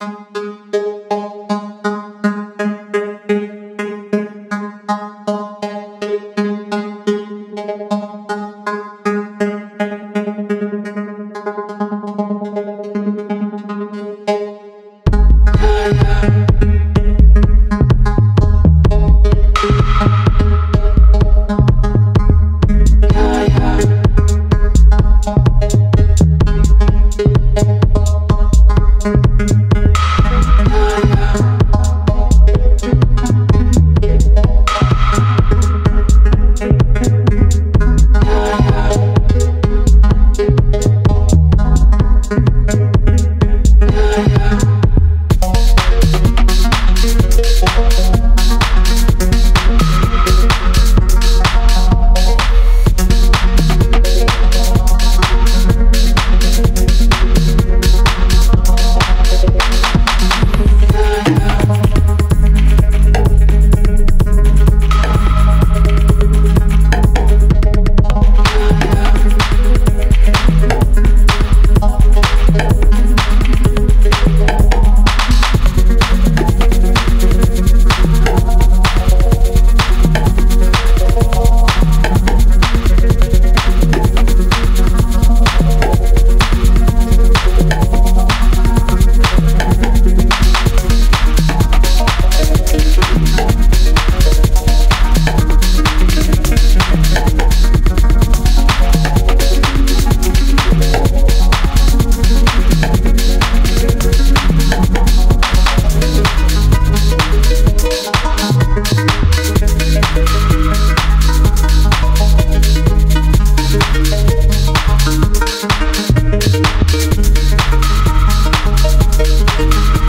Thank Thank you.